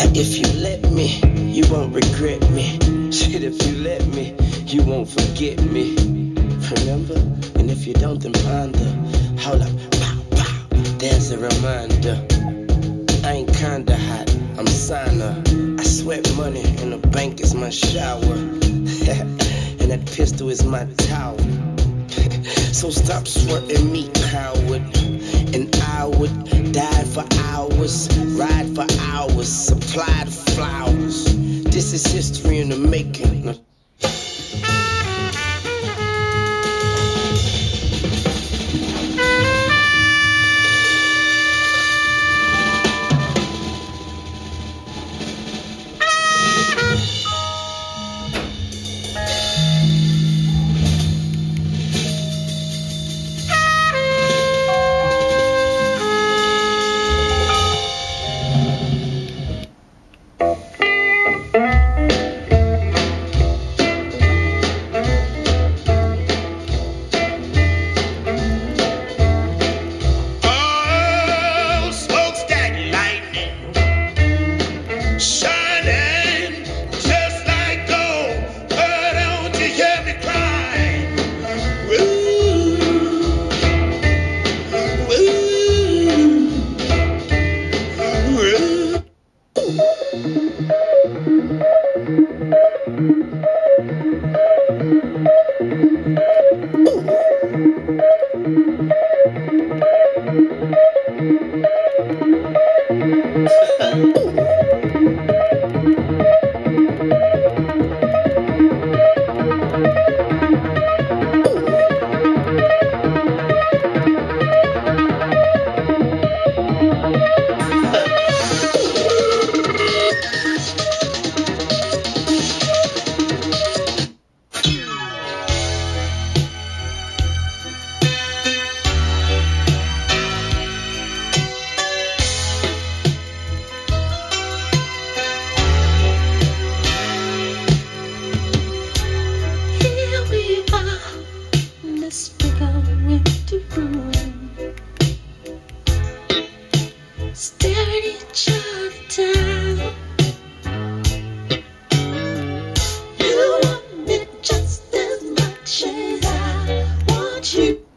If you let me, you won't regret me. Shit, if you let me, you won't forget me. Remember? And if you don't, then ponder. Hold up, pow, pow. There's a reminder. I ain't kinda hot, I'm signer. I sweat money, and the bank is my shower. and that pistol is my towel. so stop sweating me, coward. And I would This is history in the making. this each other down. You want me just as much as I want you.